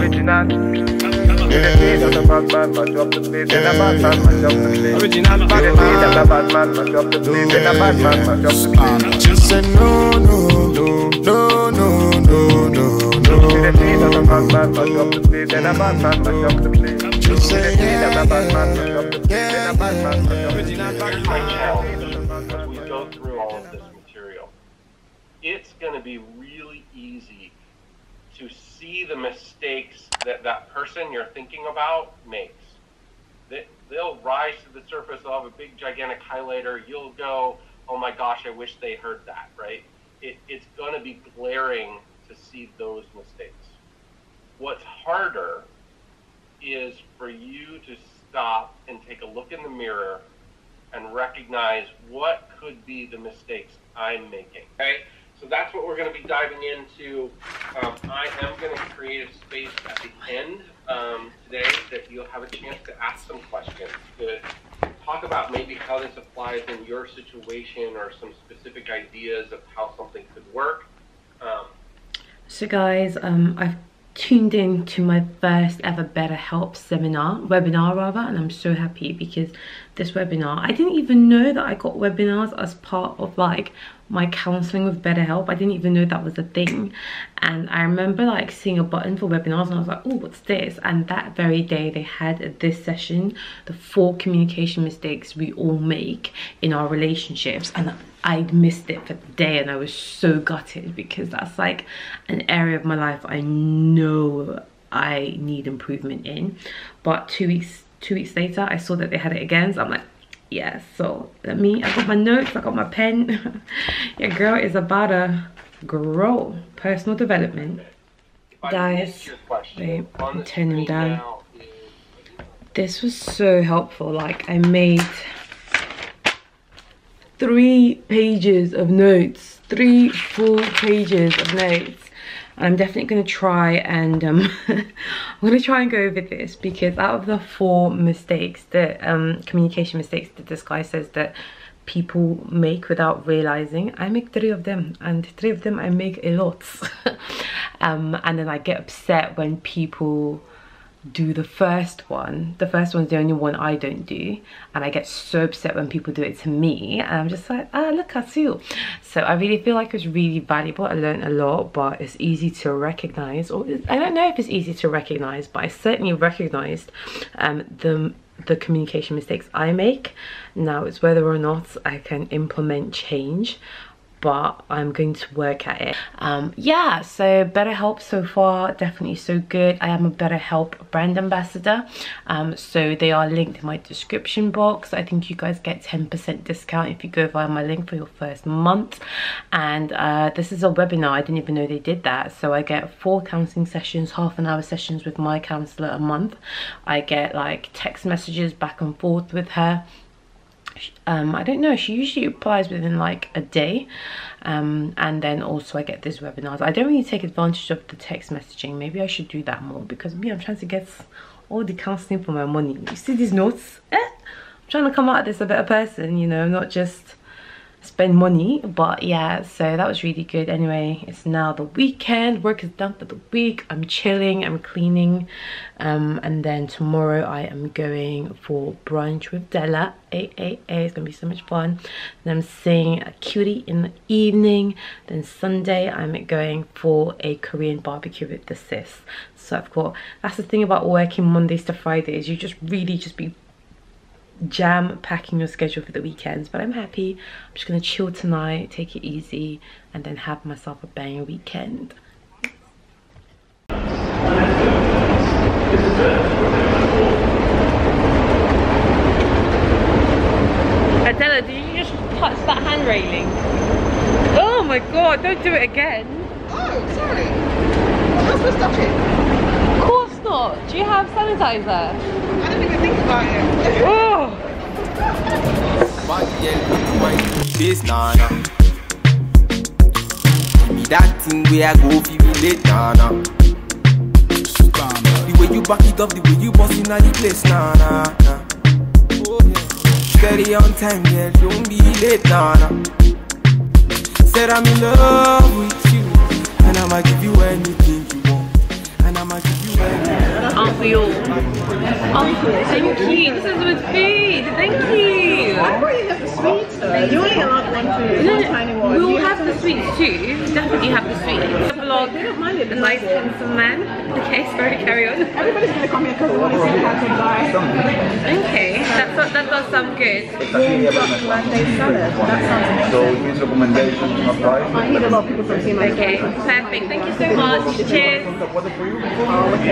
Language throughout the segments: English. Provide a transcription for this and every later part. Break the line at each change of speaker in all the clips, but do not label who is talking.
Original. Yeah. The bad man, mash up the place. And the bad man, mash up the place.
Original
Bad man, the bad man, mash up the place. And the bad man, mash up the place.
She said no, no, no, no, no, no, no,
To
no.
the beat of the bad man, mash up the place. And the bad man, mash up the place. To the beat of the bad man, mash up the place. And the bad man, mash up the place.
Here's my challenge as we go through all of this material. It's going to be really easy to see the mistakes that that person you're thinking about makes. They, they'll rise to the surface. They'll have a big, gigantic highlighter. You'll go, oh my gosh, I wish they heard that, right? It, it's going to be glaring to see those mistakes. What's harder is for you to stop and take a look in the mirror and recognize what could be the mistakes I'm making. Okay, so that's what we're going to be diving into. Um, I am going to create a space at the end um, today that you'll have a chance to ask some questions to talk about maybe how this applies in your situation or some specific ideas of how something could work. Um,
So guys, um, I've tuned in to my first ever BetterHelp seminar, webinar rather, and I'm so happy because this webinar, I didn't even know that I got webinars as part of like my counseling with BetterHelp. I didn't even know that was a thing. And I remember like seeing a button for webinars and I was like, oh, what's this? And that very day they had this session, the four communication mistakes we all make in our relationships. And I'd missed it for the day and I was so gutted because that's like an area of my life I know I need improvement in. But two weeks two weeks later I saw that they had it again. So I'm like, yeah, so let me I got my notes, I got my pen. Your girl is about to grow. Personal development. Guys, wait, I'm turning down. This was so helpful. Like I made three pages of notes, three full pages of notes. And I'm definitely gonna try and um, I'm gonna try and go over this because out of the four mistakes that um, communication mistakes that this guy says that people make without realizing i make three of them and three of them i make a lot. Um, and then i get upset when people do the first one. The first one's the only one I don't do. And I get so upset when people do it to me. And I'm just like, ah, look at you. So I really feel like it's really valuable. I learned a lot, but it's easy to recognize. Or I don't know if it's easy to recognize, but I certainly recognized um, the the communication mistakes I make. Now it's whether or not I can implement change but I'm going to work at it. Um, yeah, so BetterHelp so far, definitely so good. I am a BetterHelp brand ambassador, um, so they are linked in my description box. I think you guys get 10% discount if you go via my link for your first month. And uh, this is a webinar, I didn't even know they did that. So I get four counseling sessions, half an hour sessions with my counselor a month. I get like text messages back and forth with her um i don't know she usually replies within like a day. Um and then also i get these webinars. I don't really take advantage of the text messaging. Maybe i should do that more because me i'm trying to get all the counseling for my money. You see these notes? Eh? i'm trying to come out of this a better person you know not just spend money but yeah so that was really good. Anyway it's now the weekend. Work is done for the week. I'm chilling i'm cleaning um and then tomorrow i am going for brunch with della. AAA. it's gonna be so much fun. Then i'm seeing a cutie in the evening. Then sunday i'm going for a korean barbecue with the sis. So i've got that's the thing about working mondays to fridays you just really just be jam packing your schedule for the weekends but i'm happy i'm just gonna chill tonight take it easy and then have myself a banger weekend Adela, did you just touch that hand railing? Oh my god, don't do it again.
Oh, sorry. How supposed to touch it?
Of course not. Do you have sanitizer?
I didn't even think about it.
Oh.
Bad girl with the face, nah. Give me that thing where I go feel relate, nah nah. The way you back it up, the way you bust inna the place, nah nah nah. On time, girl, don't be late, nah nah. Said I'm in love with you, and I'ma give you anything you want, and I'ma give you
Aren't we all? Oh, thank you. This is with food. Thank you.
I thought you had the sweets. You only allowed one food,
No,
one tiny one.
we'll
You
have the sweets too. Definitely have the sweets. The vlog.
They don't mind it.
A nice handsome man. Okay, sorry, carry on.
Everybody's gonna come here because they want to see the handsome guy.
Okay, that's what, that does sound good.
Warm duck birthday salad. That sounds amazing.
So his recommendation applies.
I need a lot of people from Team
Okay, perfect. Thank you so much. Cheers.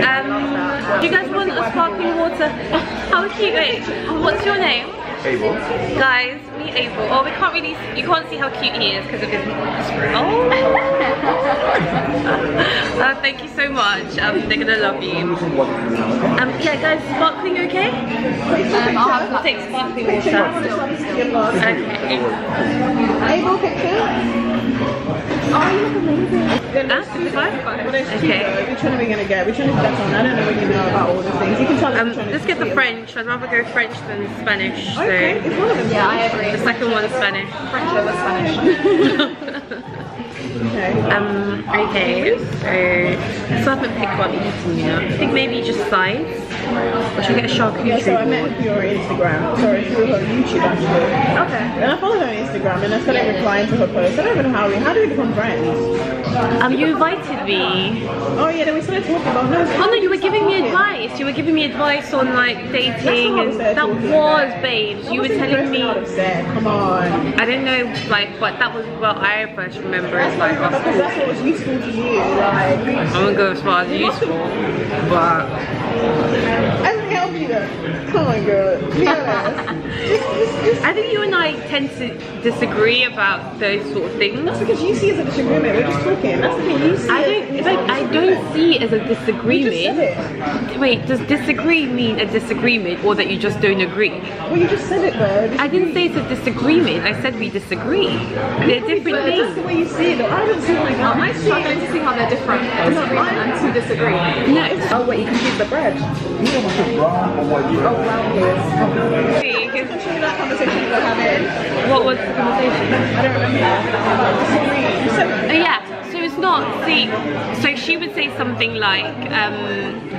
Um, do you guys want a sparkling water? How cute, wait. What's your name?
Abel.
Guys, meet Abel. Oh, we can't really, you can't see how cute he is because of his, oh. uh, thank you so much. Um, they're gonna love you. Um, yeah, guys, sparkling okay? Um, I'll take sparkling water. Okay.
Abel picture? Oh, you look amazing.
Ah, 55?
Well, there's two
Okay.
though. Which one are we gonna get? Which one is better? I don't know what you know about all the things. You can tell us
Um,
which
let's get the. French. I'd rather go French than Spanish. So
Okay, it's one of them.
Yeah, I agree.
the second one's Spanish.
French over Spanish.
Okay.
Um, okay, so so I haven't picked what eating yet. I think maybe just sides. Or should we get a charcuterie
Yeah, so I met her through her Instagram, sorry, through her YouTube actually.
Okay.
And I followed her on Instagram and I started replying to her posts. I don't even know how we, how do we become friends?
Um, you invited me.
Oh yeah, then we started talking about no.
Oh no, you were giving me advice. You were giving me advice on like dating and that was, babes. You were telling me.
I would have said, come on.
I don't know, like, but that was what I first remember like.
Because that's what was useful to you. Like,
I won't go as far as useful, but
I Come on, girl. Be honest.
I think you and I tend to disagree about those sort of things.
That's because you see it as a disagreement. We're just talking. That's the thing. You see
I don't, it's like, I don't see it as a
You just
disagreement.
said it.
Wait, does disagree mean a disagreement or that you just don't agree?
Well, you just said it though.
I didn't say it's a disagreement. I said we disagree. They're different
But that's the way you see it. though. I don't see it like that. I see
Struggling
it.
to see how they're different. Disagreement and to disagree.
No.
Oh wait, you can use the bread.
Because
Show me that conversation you were having.
What was the conversation?
I don't remember.
Say something like, um,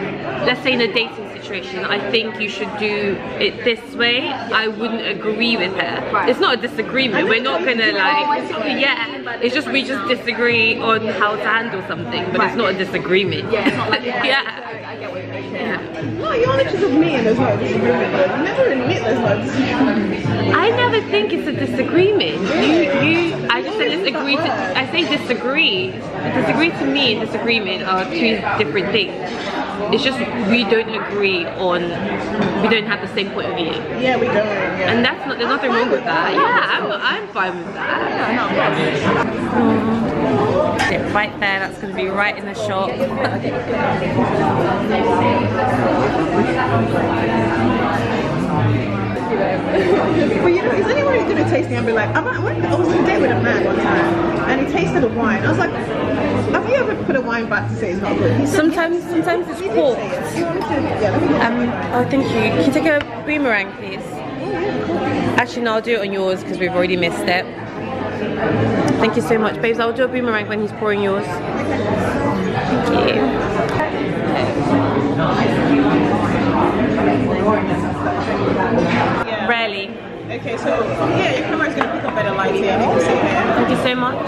let's say in a dating situation, I think you should do it this way. I wouldn't agree with her.
Right.
It's not a disagreement. We're not gonna like, yeah, it's just we just disagree on how to handle something, but it's not a disagreement.
Yeah, it's not like yeah.
yeah.
I get what you mean.
Yeah.
No, you only just admit and there's no disagreement. You never admit there's no disagreement.
I never think it's a disagreement. You, you, I just said disagree to, I say disagree. Disagree to me and disagreement are two different things. It's just we don't agree on, we don't have the same point of view.
Yeah, we don't. Yeah.
And that's not, there's nothing wrong with that. Yeah, I'm, I'm fine with that. Sit right there, that's going to be right in the shop.
But you know, is anyone who's gonna taste me and be like, I, went, I was on a date with a man one time and he tasted a wine. I was like, have you ever put a wine back to say it's not good? Said,
Sometimes, sometimes it's corked.
it. Do you want me to? Yeah, let me get
Um, oh, thank you. Can you take a boomerang, please? Actually, no, I'll do it on yours because we've already missed it. Thank you so much, babes. I'll do a boomerang when he's pouring yours. Thank you.
Yeah.
Rarely.
Okay, so yeah, your camera's gonna pick up better light here. You can see here.
Thank you so much.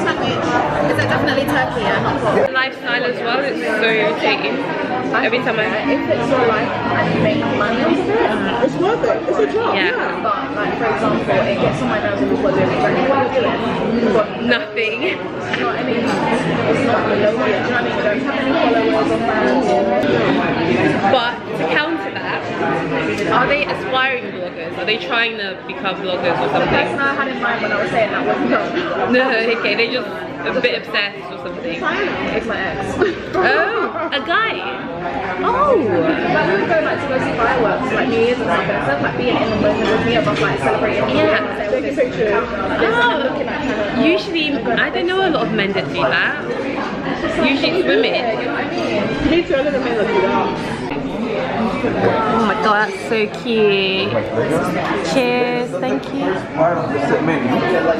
Sandwich.
Uh, is it definitely turkey? Yeah, not.
Lifestyle as well, it's so irritating. Every time I...
If it's your life and you make money off of it, uh-huh.
It's worth it. It's a job.
Yeah.
Yeah.
but like for example, it gets on my nerves people are doing exactly what you're doing. But
Nothing.
you know what I mean? It's not low. Do you know what I mean? You don't have any followers or fans.
But to counter that, are they aspiring they trying to become bloggers or
The
something?
I had in mind when I was saying that was no.
No, okay, they just a bit obsessed or something.
It's my ex.
Oh, a guy. Oh.
Like we would go like to go see fireworks, like New Year's and stuff, and instead of like being in the moment with me us like celebrating
Yeah.
Taking pictures.
Oh, usually, I don't know a lot of men that do that. Usually it's women.
Me too. I never made that do that.
Oh my god, that's so cute. Cheers, thank you.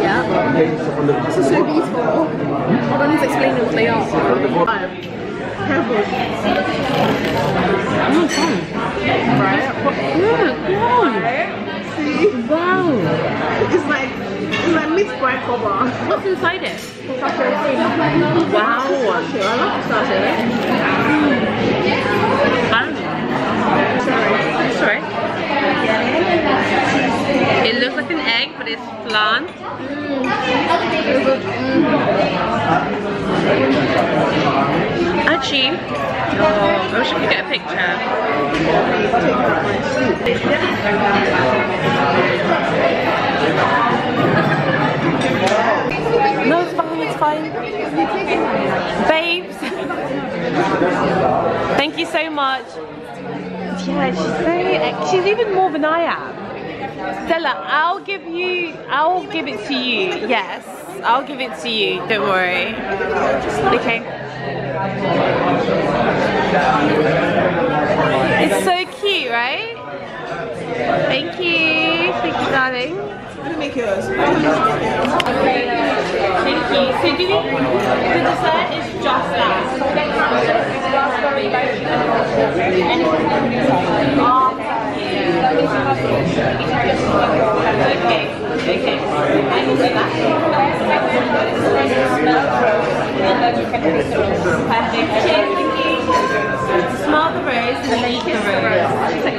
Yeah.
This is so beautiful.
I don't need explain what they are.
careful. See?
Wow.
It's like it's like meat fried cover.
What's inside it?
Wow. I love pistachio.
Sorry. It looks like an egg, but it's flan. Actually, oh, I wish I could get a picture. No, it's fine, it's fine. Babes. Thank you so much. Yeah, she's very, she's even more than I am. Stella, I'll give you, I'll give it to you. Yes, I'll give it to you. Don't worry. Okay. It's so cute, right? Thank you. Thank you, darling.
Let me make yours.
Thank you. So do we, the dessert is just that. Okay, okay. I can do that. Perfect. Cheers, you. Smell the rose and then eat the rose.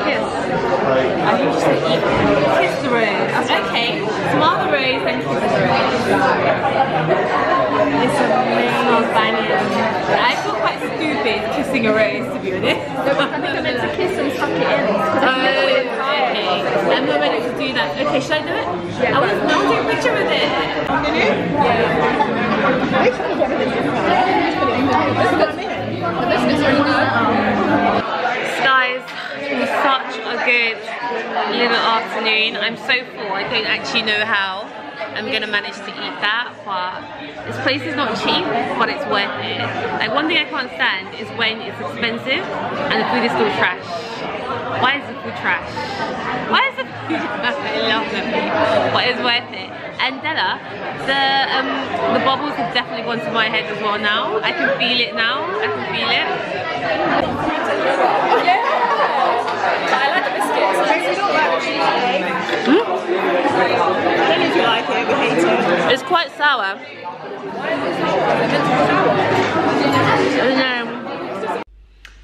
It's a kiss. I think you should eat, kiss the rose. Okay. Smell the rose and kiss the rose. It's amazing. Banging. I feel quite stupid kissing a rose to be honest.
I think I meant to kiss and tuck it in.
Oh, okay. I'm not ready to do that. Okay, should I do it? Yeah. I want to take a picture with it.
Make sure you get it in there. This is I mean.
The biscuits are really.
Guys, such a good little afternoon. I'm so full, I don't actually know how I'm gonna manage to eat that, but this place is not cheap, but it's worth it. Like one thing I can't stand is when it's expensive and the food is still trash. Why is the food trash? Why is the food I love the but it's worth it. And Della, the um, the bubbles have definitely gone to my head as well now. I can feel it now. I can feel it.
I
don't like it, it.
It's quite sour.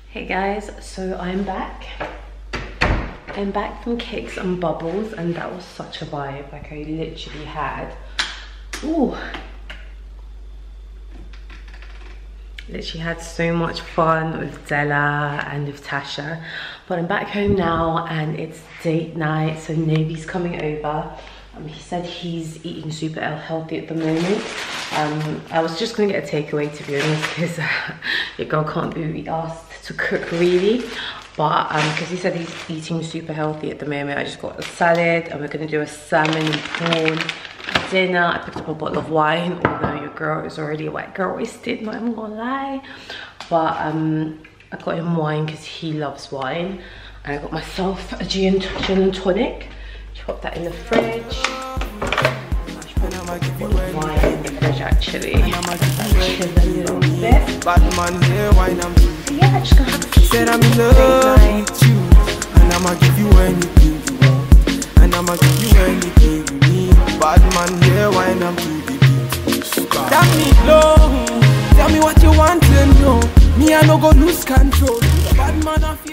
Hey guys, so I'm back. I'm back from Cakes and Bubbles and that was such a vibe. Like I literally had, ooh, literally had so much fun with Della and with Tasha. But I'm back home now and it's date night, so Navy's coming over. Um, he said he's eating super healthy at the moment. Um, I was just gonna get a takeaway to be honest, because uh, your girl can't be asked to cook really. But because um, he said he's eating super healthy at the moment, I just got a salad and we're gonna do a salmon and prawn dinner. I picked up a bottle of wine, girl is already a white girl wasted, not even gonna lie. But um, I got him wine because he loves wine. And I got myself a gin, gin and tonic. Put that in the fridge. Wine in the fridge actually. Chill a little bit.
Bad man here, wine and
Yeah, just gonna have a
Said I'm in love with you, and I'ma give you anything you want, and I'ma give you anything you need. Bad man here, wine and Tell me low, tell me what you want to know. Me I no go lose control. Bad man I.